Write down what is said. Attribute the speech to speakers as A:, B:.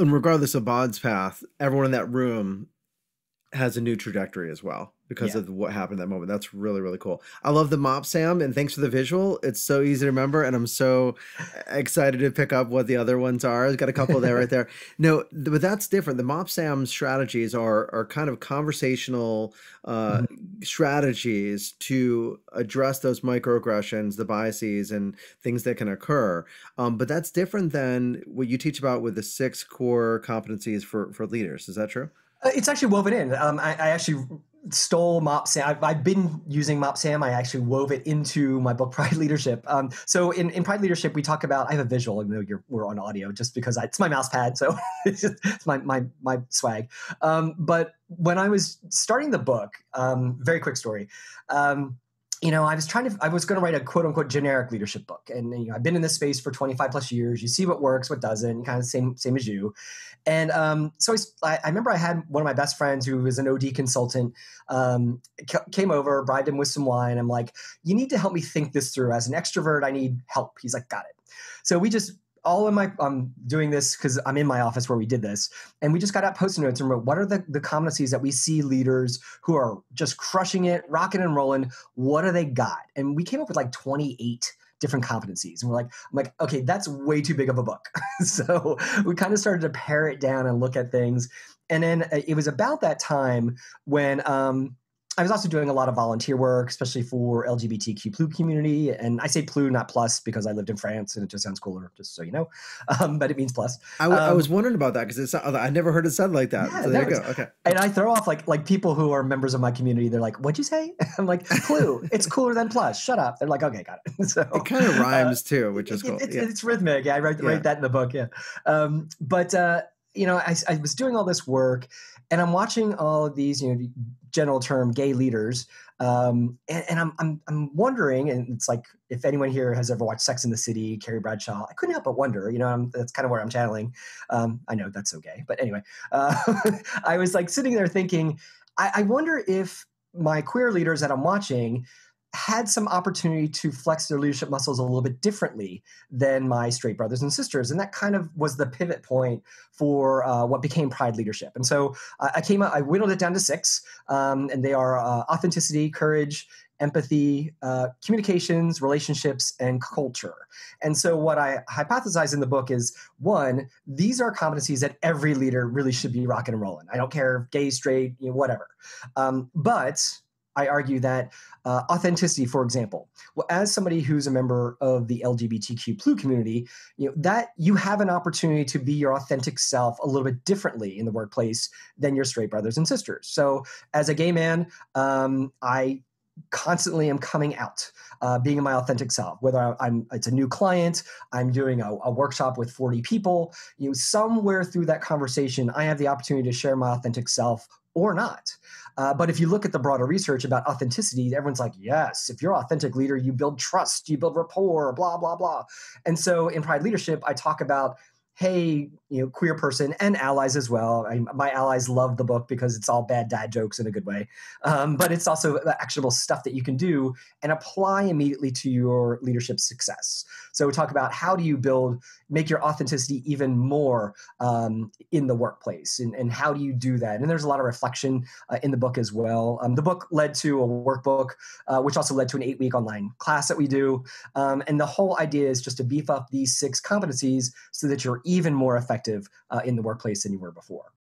A: and regardless of Bod's path, everyone in that room has a new trajectory as well because yeah. of what happened that moment. That's really, really cool. I love the mop, Sam, and thanks for the visual. It's so easy to remember, and I'm so excited to pick up what the other ones are. I've got a couple there right there. No, but that's different. The mop Sam strategies are are kind of conversational uh, mm-hmm. strategies to address those microaggressions, the biases, and things that can occur. Um, but that's different than what you teach about with the six core competencies for for leaders. Is that true?
B: Uh, it's actually woven in. Um, I, I, actually stole MopSam. I've, I've, been using MopSam. I actually wove it into my book Pride Leadership. Um, so in, in Pride Leadership, we talk about. I have a visual, even though you're, we're on audio, just because I, it's my mouse pad, so it's, my my my swag. Um, but when I was starting the book, um, very quick story. You know, I was trying to, I was going to write a quote unquote generic leadership book. And, you know, I've been in this space for 25 plus years. You see what works, what doesn't, kind of same, same as you. And um, so I, I, remember I had one of my best friends who was an OD consultant um, came over, bribed him with some wine. I'm like, you need to help me think this through. As an extrovert, I need help. He's like, got it. So we just all in my I'm doing this because I'm in my office where we did this, and we just got out post-it notes and wrote what are the the competencies that we see leaders who are just crushing it, rocking and rolling. What do they got? And we came up with like 28 different competencies, and we're like, I'm like, okay, that's way too big of a book. so we kind of started to pare it down and look at things, and then uh, it was about that time when um, I was also doing a lot of volunteer work, especially for LGBTQ plus community. And I say plus, not plus, because I lived in France and it just sounds cooler, just so you know. Um, but it means plus.
A: I,
B: um,
A: I was wondering about that because it's I never heard it said like that. Yeah, so there you go. Okay.
B: And I throw off like like people who are members of my community. They're like, "What'd you say?" I'm like, "Plus, it's cooler than plus." Shut up. They're like, "Okay, got it." So
A: it kind of rhymes uh, too, which is cool.
B: It, yeah. It's rhythmic. Yeah, I write, yeah. write that in the book. Yeah. Um, but uh, you know, I, I was doing all this work and I'm watching all of these, you know, general term gay leaders, um, and, and I'm, I'm I'm wondering, and it's like if anyone here has ever watched Sex in the City, Carrie Bradshaw, I couldn't help but wonder. You know, I'm, that's kind of where I'm channeling. Um, I know that's so gay, but anyway, uh, I was like sitting there thinking, I, I wonder if my queer leaders that I'm watching had some opportunity to flex their leadership muscles a little bit differently than my straight brothers and sisters. And that kind of was the pivot point for uh, what became Pride Leadership. And so uh, I came I whittled it down to six, um, and they are uh, authenticity, courage, empathy, uh, communications, relationships, and culture. And so, what I hypothesize in the book is one, these are competencies that every leader really should be rocking and rolling. I don't care, gay, straight, you know, whatever. Um, but I argue that uh, authenticity, for example, well, as somebody who's a member of the LGBTQ community, you know that you have an opportunity to be your authentic self a little bit differently in the workplace than your straight brothers and sisters. So, as a gay man, um, I constantly am coming out, uh, being my authentic self. Whether I'm, it's a new client, I'm doing a, a, workshop with 40 people. You know, somewhere through that conversation, I have the opportunity to share my authentic self or not. Uh, but if you look at the broader research about authenticity, everyone's like, yes, if you're an authentic leader, you build trust, you build rapport, blah, blah, blah. And so in Pride Leadership, I talk about hey, you know, queer person and allies as well. I, my allies love the book because it's all bad dad jokes in a good way, um, but it's also actionable stuff that you can do and apply immediately to your leadership success. So we talk about how do you build, make your authenticity even more um, in the workplace, and, and, how do you do that? And there's a lot of reflection uh, in the book as well. Um, the book led to a workbook, uh, which also led to an eight-week online class that we do, um, and the whole idea is just to beef up these six competencies so that even more effective uh, in the workplace than you were before.